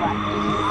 bạn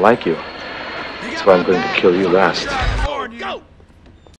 like you. That's why I'm going to kill you last.